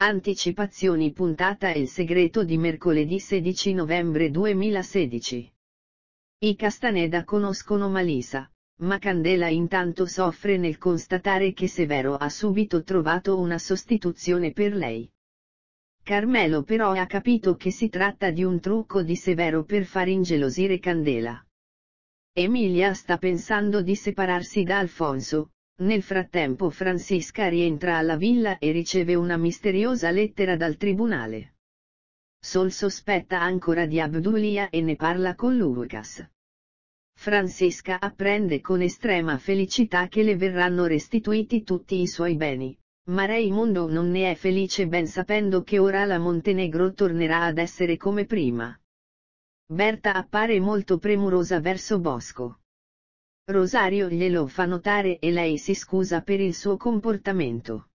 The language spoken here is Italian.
Anticipazioni puntata Il segreto di mercoledì 16 novembre 2016. I Castaneda conoscono Malisa, ma Candela intanto soffre nel constatare che Severo ha subito trovato una sostituzione per lei. Carmelo però ha capito che si tratta di un trucco di Severo per far ingelosire Candela. Emilia sta pensando di separarsi da Alfonso, nel frattempo Francisca rientra alla villa e riceve una misteriosa lettera dal tribunale. Sol sospetta ancora di Abdulia e ne parla con Lucas. Francisca apprende con estrema felicità che le verranno restituiti tutti i suoi beni, ma Raimondo non ne è felice ben sapendo che ora la Montenegro tornerà ad essere come prima. Berta appare molto premurosa verso Bosco. Rosario glielo fa notare e lei si scusa per il suo comportamento.